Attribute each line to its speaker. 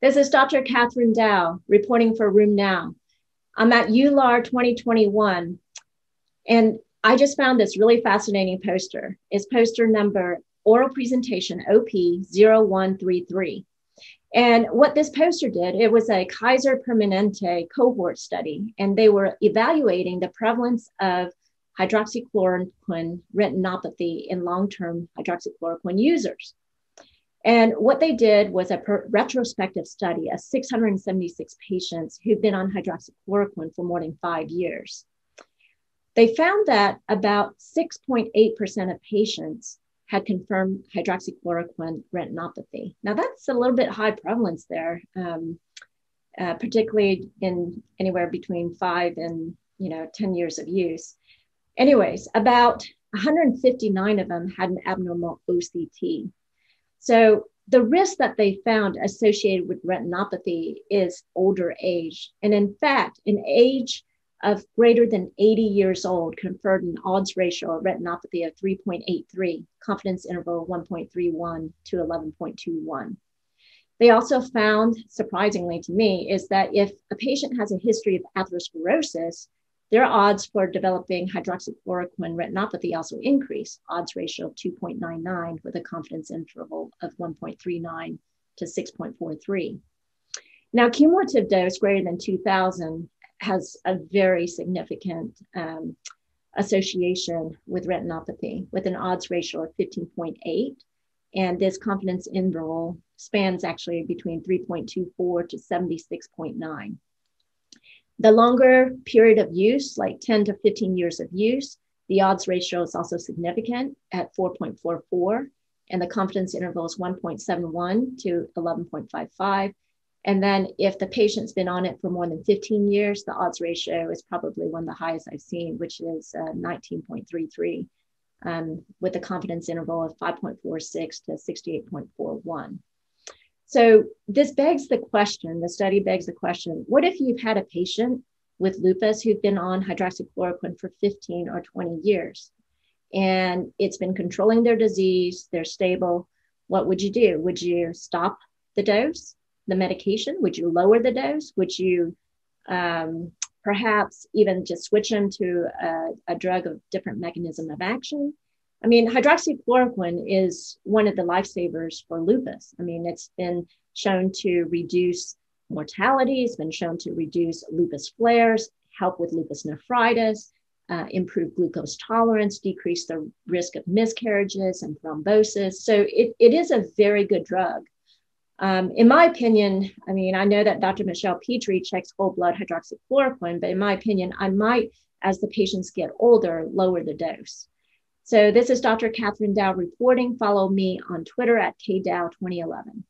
Speaker 1: This is Dr. Kathryn Dao reporting for RheumNow. I'm at EULAR 2021, and I just found this really fascinating poster. It's poster number oral presentation OP0133. And what this poster did, it was a Kaiser Permanente cohort study, and they were evaluating the prevalence of hydroxychloroquine retinopathy in long-term hydroxychloroquine users. And what they did was a retrospective study of 676 patients who've been on hydroxychloroquine for more than five years. They found that about 6.8% of patients had confirmed hydroxychloroquine retinopathy. Now that's a little bit high prevalence there, um, uh, particularly in anywhere between five and you know 10 years of use. Anyways, about 159 of them had an abnormal OCT. So the risk that they found associated with retinopathy is older age. And in fact, an age of greater than 80 years old conferred an odds ratio of retinopathy of 3.83, confidence interval 1.31 to 11.21. They also found, surprisingly to me, is that if a patient has a history of atherosclerosis, their odds for developing hydroxychloroquine retinopathy also increase, odds ratio of 2.99 with a confidence interval of 1.39 to 6.43. Now, cumulative dose greater than 2000 has a very significant um, association with retinopathy with an odds ratio of 15.8. And this confidence interval spans actually between 3.24 to 76.9. The longer period of use, like 10 to 15 years of use, the odds ratio is also significant at 4.44, and the confidence interval is 1.71 to 11.55. And then if the patient's been on it for more than 15 years, the odds ratio is probably one of the highest I've seen, which is uh, 19.33, um, with a confidence interval of 5.46 to 68.41. So this begs the question, the study begs the question, what if you've had a patient with lupus who've been on hydroxychloroquine for 15 or 20 years and it's been controlling their disease, they're stable, what would you do? Would you stop the dose, the medication? Would you lower the dose? Would you um, perhaps even just switch them to a, a drug of different mechanism of action? I mean, hydroxychloroquine is one of the lifesavers for lupus. I mean, it's been shown to reduce mortality, it's been shown to reduce lupus flares, help with lupus nephritis, uh, improve glucose tolerance, decrease the risk of miscarriages and thrombosis. So it, it is a very good drug. Um, in my opinion, I mean, I know that Dr. Michelle Petri checks whole blood hydroxychloroquine, but in my opinion, I might, as the patients get older, lower the dose. So this is Dr. Kathryn Dao reporting. Follow me on Twitter at KDao2011.